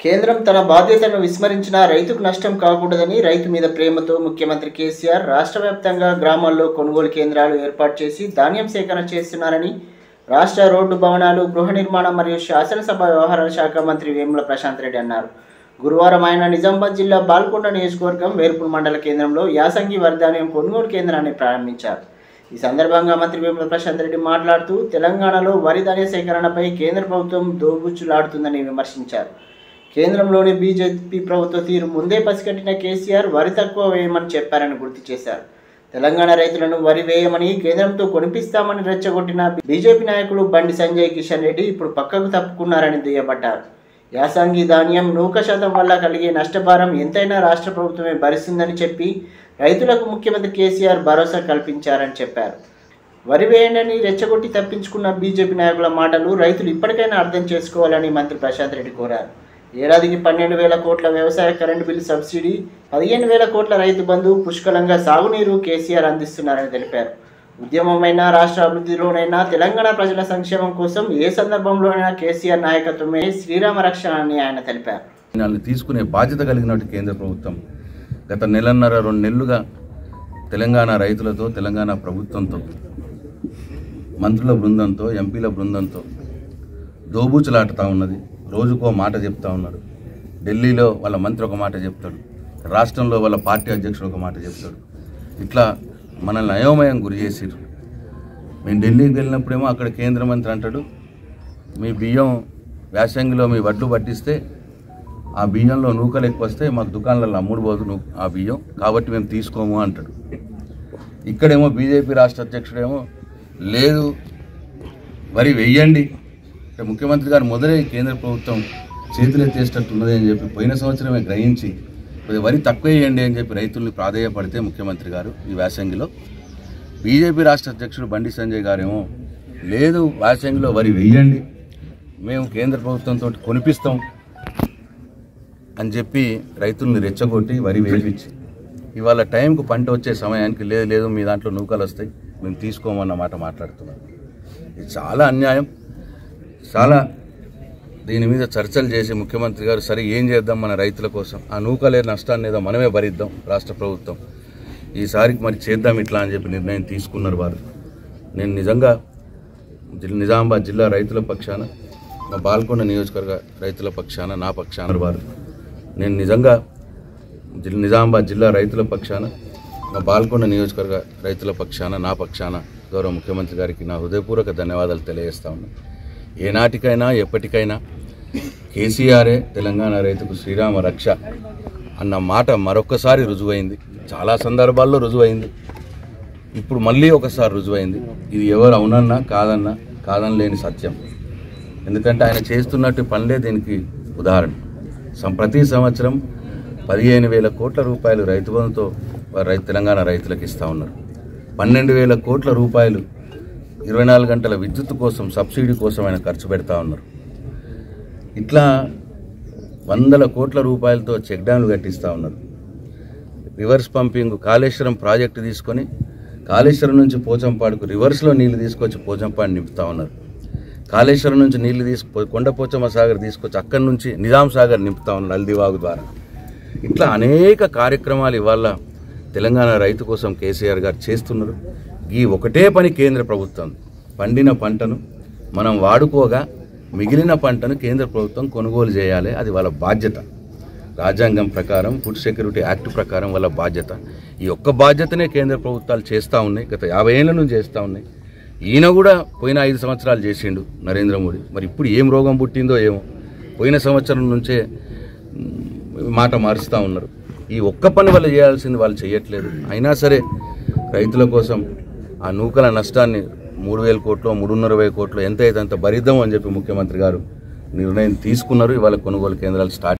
కేంద్రం తన బాధ్యతను విస్మరించినా రైతుకు నష్టం కాకూడదని రైతు మీద ప్రేమతో ముఖ్యమంత్రి కేసీఆర్ రాష్ట్ర వ్యాప్తంగా గ్రామాల్లో కొనుగోలు కేంద్రాలు ఏర్పాటు చేసి ధాన్యం సేకరణ చేస్తున్నారని రాష్ట్ర రోడ్డు భవనాలు గృహ నిర్మాణం మరియు శాసనసభ వ్యవహారాల శాఖ మంత్రి వేముల ప్రశాంత్ రెడ్డి అన్నారు. గురువారం ఆయన నిజామాబాద్ జిల్లా బాల్కొండ నియోజకవర్గం వేర్పూర్ మండల కేంద్రంలో యాసంగి వరిధాన్యం కొనుగోలు కేంద్రాన్ని ప్రారంభించారు. ఈ సందర్భంగా మంత్రి వేముల ప్రశాంత్ రెడ్డి మాట్లాడుతూ తెలంగాణలో వరి ధాన్య సేకరణపై కేంద్ర ప్రభుత్వం దోబుచ్చులాడుతుందని విమర్శించారు. కేంద్రంలోని బీజేపీ ప్రభుత్వ తీరు ముందే పసిగట్టిన కేసీఆర్ వరి తక్కువ వేయమని చెప్పారని గుర్తు చేశారు. తెలంగాణ రైతులను వరి వేయమని కేంద్రంతో కొనిపిస్తామని రెచ్చగొట్టిన బీజేపీ నాయకులు బండి సంజయ్ కిషన్ రెడ్డి ఇప్పుడు పక్కకు తప్పుకున్నారని దుయ్యబట్టారు యాసంగి ధాన్యం నూక శాతం వల్ల కలిగే నష్టభారం ఎంతైనా రాష్ట్ర ప్రభుత్వమే భరిస్తుందని చెప్పి రైతులకు ముఖ్యమంత్రి కేసీఆర్ భరోసా కల్పించారని చెప్పారు. వరి వేయండి రెచ్చగొట్టి తప్పించుకున్న బీజేపీ నాయకుల మాటలు రైతులు ఇప్పటికైనా అర్థం చేసుకోవాలని మంత్రి ప్రశాంత్ రెడ్డి కోరారు. ఏడాదికి పన్నెండు వేల కోట్ల వ్యవసాయ కరెంటు బిల్లు సబ్సిడీ పదిహేను వేల కోట్ల రైతు బంధు పుష్కలంగా సాగునీరు కేసీఆర్ అందిస్తున్నారని తెలిపారు. ఉద్యమమైనా రాష్ట్ర అభివృద్ధిలోనైనా తెలంగాణ ప్రజల సంక్షేమం కోసం ఏ సందర్భంలోనైనా కేసీఆర్ నాయకత్వమే శ్రీరామ రక్షణ అని ఆయన తెలిపారు. తీసుకునే బాధ్యత కలిగినట్టు కేంద్ర ప్రభుత్వం గత నెలన్నర రెండు నెలలుగా తెలంగాణ రైతులతో తెలంగాణ ప్రభుత్వంతో మంత్రుల బృందంతో ఎంపీల బృందంతో దోబూచులాడుతూ ఉన్నది. రోజుకో మాట చెప్తా ఉన్నారు ఢిల్లీలో వాళ్ళ మంత్రి ఒక మాట చెప్తాడు. రాష్ట్రంలో వాళ్ళ పార్టీ అధ్యక్షుడు ఒక మాట చెప్తాడు. ఇట్లా మనల్ని అయోమయం గురి చేసిరు మేము ఢిల్లీకి వెళ్ళినప్పుడేమో అక్కడ కేంద్ర మంత్రి అంటాడు మీ బియ్యం వ్యాసంగిలో మీ వడ్లు పట్టిస్తే ఆ బియ్యంలో నూకలు ఎక్కువ వస్తే మాకు దుకాణాలలో అమ్ముడు పోదు నూ- ఆ బియ్యం. కాబట్టి మేము తీసుకోము అంటాడు. ఇక్కడేమో బీజేపీ రాష్ట్ర అధ్యక్షుడేమో లేదు వరి వెయ్యండి ముఖ్యమంత్రి గారు మొదలై కేంద్ర ప్రభుత్వం చేతులు ఎత్తేసేటట్టు ఉన్నది అని చెప్పి పోయిన సంవత్సరమే గ్రహించి కొద్దిగా వరి తక్కువ వేయండి అని చెప్పి రైతుల్ని ప్రాధేయపడితే ముఖ్యమంత్రి గారు ఈ వ్యాసంగిలో. బీజేపీ రాష్ట్ర అధ్యక్షుడు బండి సంజయ్ గారేమో లేదు వ్యాసంగిలో వరి వేయండి మేము కేంద్ర ప్రభుత్వంతో కొనిపిస్తాం అని చెప్పి రైతుల్ని రెచ్చగొట్టి వరి వేపించి ఇవాళ టైంకు పంట వచ్చే సమయానికి లేదు లేదు మీ దాంట్లో నూకలు వస్తాయి మేము తీసుకోమన్న మాట మాట్లాడుతున్నాం ఇది చాలా అన్యాయం. చాలా దీని మీద చర్చలు చేసి ముఖ్యమంత్రి గారు సరే ఏం చేద్దాం మన రైతుల కోసం? ఆ నూకలే నష్టాన్ని ఏదో మనమే భరిద్దాం రాష్ట్ర ప్రభుత్వం. ఈసారికి మరి చేద్దాం ఇట్లా అని చెప్పి నిర్ణయం తీసుకున్నారు వారు నేను నిజంగా నిజామాబాద్ జిల్లా రైతుల పక్షాన మా బాల్కొండ నియోజకవర్గ రైతుల పక్షాన నా పక్షాన వారు నేను నిజంగా జిల్- నిజామాబాద్ జిల్లా రైతుల పక్షాన మా బాల్కొండ నియోజకవర్గ రైతుల పక్షాన నా పక్షాన గౌరవ ముఖ్యమంత్రి గారికి నా హృదయపూర్వక ధన్యవాదాలు తెలియజేస్తా ఉన్నాను. ఏనాటికైనా ఎప్పటికైనా కేసీఆరే తెలంగాణ రైతుకు శ్రీరామ రక్ష అన్న మాట మరొకసారి రుజువైంది. చాలా సందర్భాల్లో రుజువైంది. ఇప్పుడు మళ్ళీ ఒకసారి రుజువైంది. ఇది ఎవరు అవునన్నా కాదన్నా కాదని లేని సత్యం. ఎందుకంటే ఆయన చేస్తున్నట్టు పనులే దీనికి ఉదాహరణ. సం- ప్రతి సంవత్సరం పదిహేను వేల కోట్ల రూపాయలు రైతు బంధుతో రైతు తెలంగాణ రైతులకు ఇస్తూ ఉన్నారు. పన్నెండు వేల కోట్ల రూపాయలు ఇరవై నాలుగు గంటల విద్యుత్ కోసం సబ్సిడీ కోసం ఆయన ఖర్చు పెడతా ఉన్నారు. ఇట్లా వందల కోట్ల రూపాయలతో చెక్ డ్యామ్లు కట్టిస్తూ ఉన్నారు. రివర్స్ పంపింగ్ కాళేశ్వరం ప్రాజెక్టు తీసుకొని కాళేశ్వరం నుంచి పోచంపాడుకు రివర్స్లో నీళ్ళు తీసుకొచ్చి పోచంపాడు నింపుతా ఉన్నారు. కాళేశ్వరం నుంచి నీళ్ళు తీసుకు కొండపోచమ్మ సాగర్ తీసుకొచ్చి అక్కడి నుంచి నిజాం సాగర్ నింపుతా ఉన్నారు నల్దివాగు ద్వారా. ఇట్లా అనేక కార్యక్రమాలు ఇవాళ తెలంగాణ రైతు కోసం కేసీఆర్ గారు చేస్తున్నారు. ఈ ఒకటే పని కేంద్ర ప్రభుత్వం. పండిన పంటను మనం వాడుకోగా మిగిలిన పంటను కేంద్ర ప్రభుత్వం కొనుగోలు చేయాలి అది వాళ్ళ బాధ్యత. రాజ్యాంగం ప్రకారం ఫుడ్ సెక్యూరిటీ యాక్ట్ ప్రకారం వాళ్ళ బాధ్యత. ఈ ఒక్క బాధ్యతనే కేంద్ర ప్రభుత్వాలు చేస్తూ ఉన్నాయి గత యాభై ఏళ్ళ నుంచి చేస్తూ ఉన్నాయి. ఈయన కూడా పోయిన ఐదు సంవత్సరాలు చేసిండు నరేంద్ర మోడీ. మరి ఇప్పుడు ఏం రోగం పుట్టిందో ఏమో. పోయిన సంవత్సరం నుంచే మాట మారుస్తూ ఉన్నారు. ఈ ఒక్క పని వాళ్ళు చేయాల్సింది వాళ్ళు చేయట్లేదు. అయినా సరే రైతుల కోసం ఆ నూకల నష్టాన్ని మూడు వేల కోట్లు మూడున్నర వేల కోట్లు ఎంత అయితే అంత భరిద్దాం అని చెప్పి ముఖ్యమంత్రి గారు నిర్ణయం తీసుకున్నారు ఇవాళ కొనుగోలు కేంద్రాలు స్టార్ట్